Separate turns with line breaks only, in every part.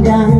dang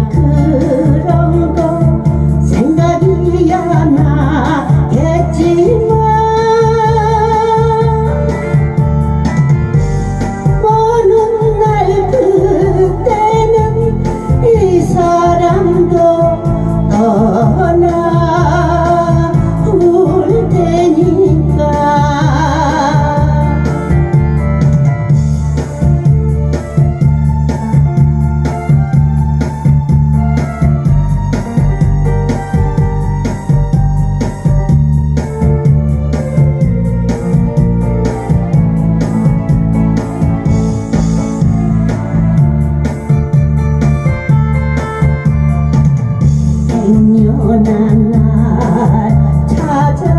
단연한 날 찾아왔다가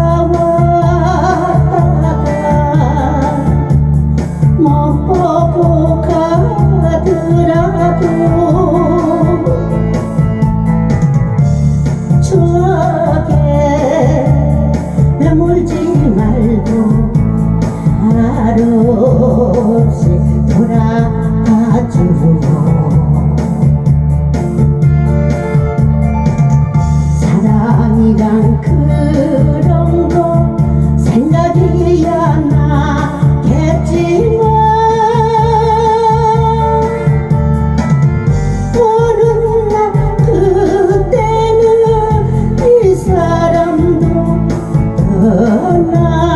못 보고 가더라도 추억에 물지 말고 하루 없이 Oh, no.